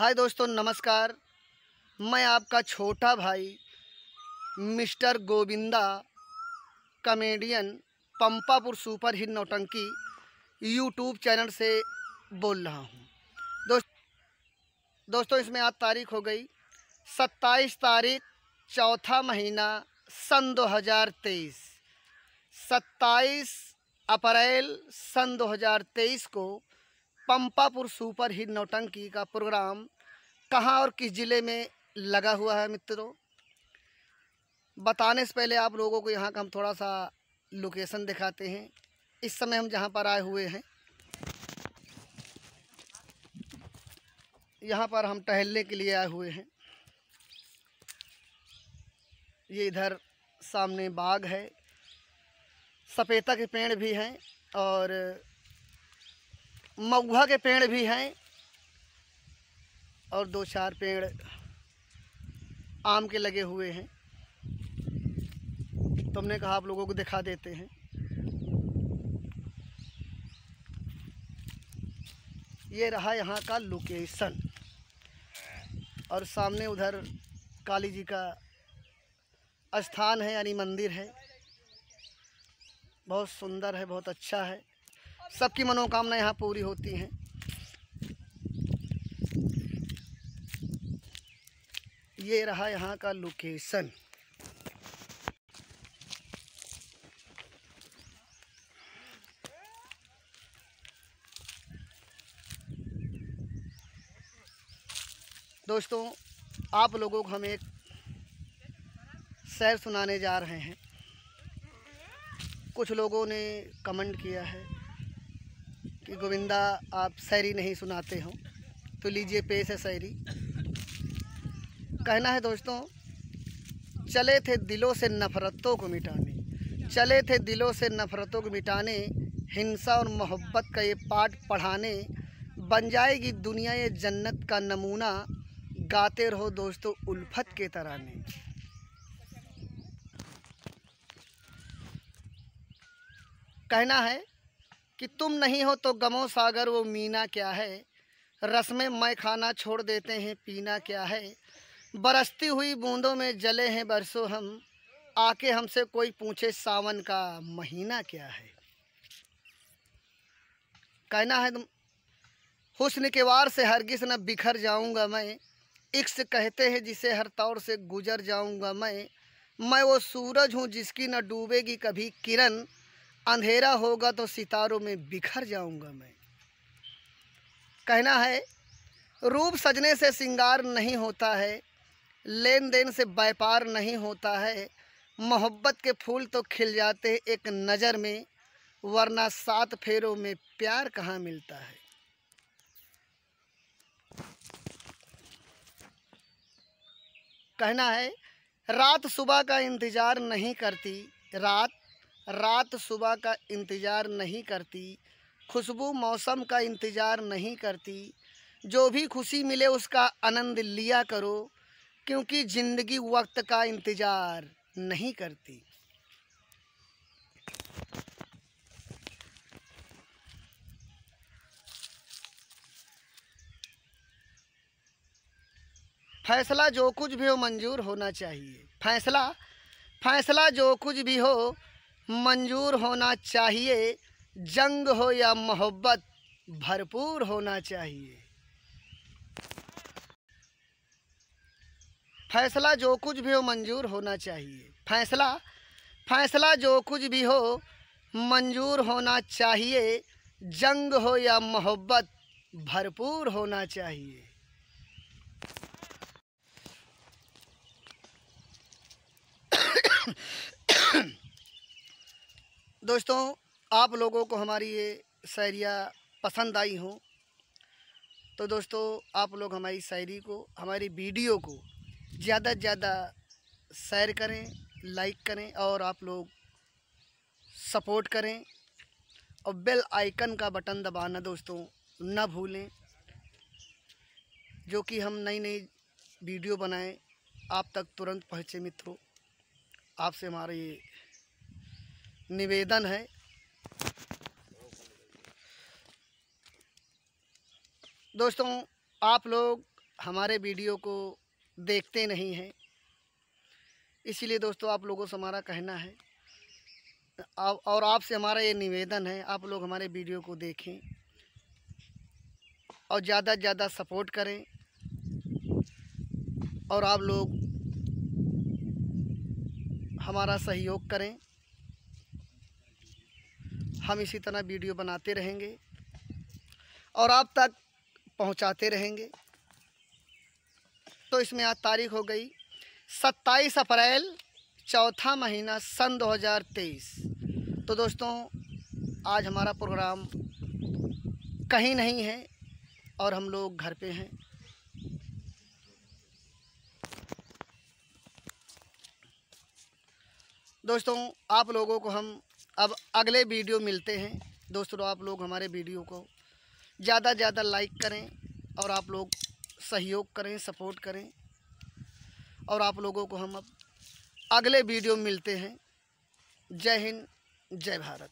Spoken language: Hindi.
हाय दोस्तों, नमस्कार। मैं आपका छोटा भाई, mister Govinda, comedian, Pampapur super hit नौटंकी, यूट्यूब चैनल से बोल रहा हूँ। दोस्त, दोस्तों, इसमें आज तारीख हो गई सत्ताईस तारीख, चौथा महीना, सन 2023 सत्ताईस अप्रैल सन 2023 को पंपापुर सुपर हिट नौटंकी का प्रोग्राम कहाँ और किस ज़िले में लगा हुआ है मित्रों? बताने से पहले आप लोगों को यहाँ का हम थोड़ा सा लोकेशन दिखाते हैं। इस समय हम जहाँ पर आए हुए हैं, यहाँ पर हम टहलने के लिए आए हुए हैं। ये इधर सामने बाग है सपेता के पेड़ भी हैं और महुआ के पेड़ भी हैं और दो चार पेड़ आम के लगे हुए हैं। तुमने कहा आप लोगों को दिखा देते हैं। ये रहा यहाँ का लोकेशन और सामने उधर काली जी का स्थान है, यानी मंदिर है। बहुत सुंदर है, बहुत अच्छा है। सबकी मनोकामना यहाँ पूरी होती हैं। ये रहा यहाँ का लोकेशन दोस्तों, आप लोगों को हम एक शहर सुनाने जा रहे हैं। कुछ लोगों ने कमेंट किया है। कि गोविंदा, आप शायरी नहीं सुनाते हो तो लीजिए पेश है शायरी। कहना है दोस्तों, चले थे दिलों से नफ़रतों को मिटाने, चले थे दिलों से नफ़रतों को मिटाने, हिंसा और मोहब्बत का ये पाठ पढ़ाने, बन जाएगी दुनिया ये जन्नत का नमूना, गाते रहो दोस्तों उल्फत के तराने। कहना है कि तुम नहीं हो तो गमो सागर, वो मीना क्या है? रस्में मैं खाना छोड़ देते हैं, पीना क्या है? बरसती हुई बूंदों में जले हैं बरसों हम। आके हमसे कोई पूछे, सावन का महीना क्या है? कहना है तुम हुस्न के वार से हरगिज न बिखर जाऊँगा मैं। इक्स कहते हैं जिसे हर तौर से गुजर जाऊँगा मैं। मैं वो सूरज हूँ जिसकी न डूबेगी कभी किरण। अंधेरा होगा तो सितारों में बिखर जाऊँगा मैं। कहना है, रूप सजने से सिंगार नहीं होता है लेन देन से व्यापार नहीं होता है, मोहब्बत के फूल तो खिल जाते हैं एक नज़र में, वरना सात फेरों में प्यार कहाँ मिलता है? कहना है, रात सुबह का इंतज़ार नहीं करती, रात रात सुबह का इंतज़ार नहीं करती, खुशबू मौसम का इंतज़ार नहीं करती। जो भी खुशी मिले उसका आनंद लिया करो, क्योंकि ज़िंदगी वक्त का इंतज़ार नहीं करती। फैसला जो कुछ भी हो मंजूर होना चाहिए। फैसला फैसला जो कुछ भी हो मंजूर होना चाहिए। जंग हो या मोहब्बत, भरपूर होना चाहिए। फैसला जो कुछ भी हो, मंजूर होना चाहिए। फैसला फैसला जो कुछ भी हो, मंजूर होना चाहिए। जंग हो या मोहब्बत, भरपूर होना चाहिए। दोस्तों, आप लोगों को हमारी ये शायरियाँ पसंद आई हों तो दोस्तों, आप लोग हमारी शायरी को, हमारी वीडियो को ज़्यादा से ज़्यादा शेयर करें लाइक करें और आप लोग सपोर्ट करें और बेल आइकन का बटन दबाना दोस्तों न भूलें, जो कि हम नई नई वीडियो बनाएँ, आप तक तुरंत पहुँचे मित्रों। आपसे हमारा ये निवेदन है। दोस्तों, आप लोग हमारे वीडियो को देखते नहीं हैं। इसीलिए दोस्तों, आप लोगों से हमारा कहना है। और आपसे हमारा ये निवेदन है, आप लोग हमारे वीडियो को देखें और ज़्यादा से ज़्यादा सपोर्ट करें और आप लोग हमारा सहयोग करें। हम इसी तरह वीडियो बनाते रहेंगे और आप तक पहुंचाते रहेंगे। तो इसमें आज तारीख हो गई सत्ताईस अप्रैल चौथा महीना सन 2023 तो दोस्तों, आज हमारा प्रोग्राम कहीं नहीं है और हम लोग घर पे हैं। दोस्तों, आप लोगों को हम अब अगले वीडियो मिलते हैं। दोस्तों, आप लोग हमारे वीडियो को ज़्यादा ज़्यादा लाइक करें और आप लोग सहयोग करें सपोर्ट करें। और आप लोगों को हम अब अगले वीडियो मिलते हैं। जय हिंद, जय भारत।